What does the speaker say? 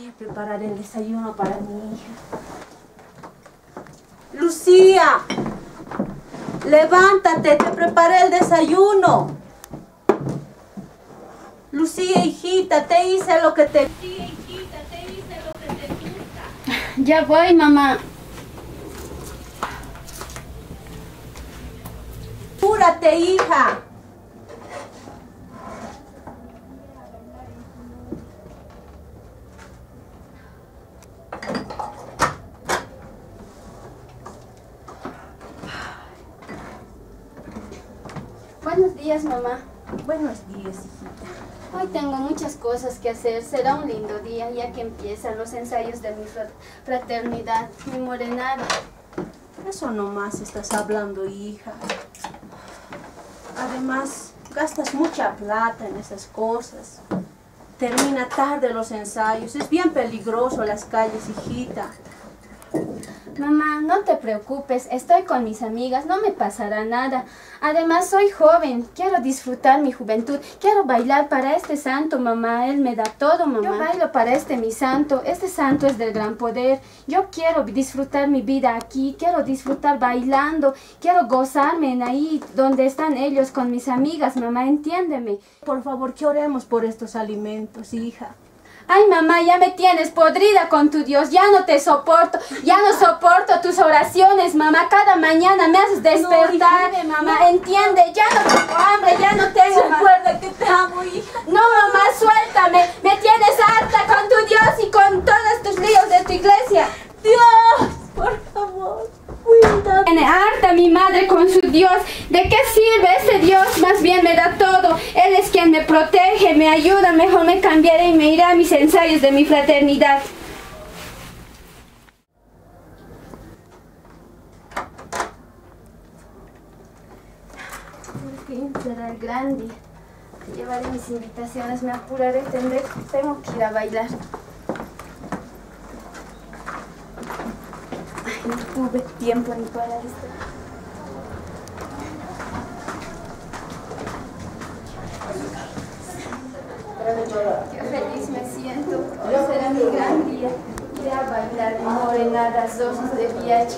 Voy a preparar el desayuno para mi hija. Lucía, levántate, te preparé el desayuno. Lucía, hijita, te hice lo que te... Lucía, hijita, te hice lo que te gusta. Ya voy, mamá. Apúrate, hija. Buenos días, mamá. Buenos días, hijita. Hoy tengo muchas cosas que hacer. Será un lindo día ya que empiezan los ensayos de mi fra- fraternidad, mi morenada. Eso nomás estás hablando, hija. Además, gastas mucha plata en esas cosas. Termina tarde los ensayos. Es bien peligroso las calles, hijita. Mamá, no te preocupes, estoy con mis amigas, no me pasará nada. Además, soy joven, quiero disfrutar mi juventud, quiero bailar para este santo, mamá, él me da todo, mamá. Yo bailo para este mi santo, este santo es del gran poder. Yo quiero disfrutar mi vida aquí, quiero disfrutar bailando, quiero gozarme en ahí donde están ellos con mis amigas, mamá, entiéndeme. Por favor, que oremos por estos alimentos, hija. Ay, mamá, ya me tienes podrida con tu Dios, ya no te soporto, ya no soporto tus oraciones, mamá, cada mañana me haces despertar, hija, mamá, entiende, ya no tengo hambre, ya no tengo Recuerda que te amo, hija. No, mamá, suéltame, me tienes harta con tu Dios y con todos tus líos de tu iglesia. Dios, por favor, cuídate. Tiene harta mi madre con su Dios. ¿De qué sirve ese Dios? Más bien me da todo. Él es quien me protege, me ayuda. Mejor me cambiaré y me iré a mis ensayos de mi fraternidad. Será el gran. Llevaré mis invitaciones, me apuraré, tendré, tengo que ir a bailar. Ay, no tuve tiempo ni para esto. Qué feliz me siento. Hoy será mi gran día. Iré a bailar morenadas dosis de viaje.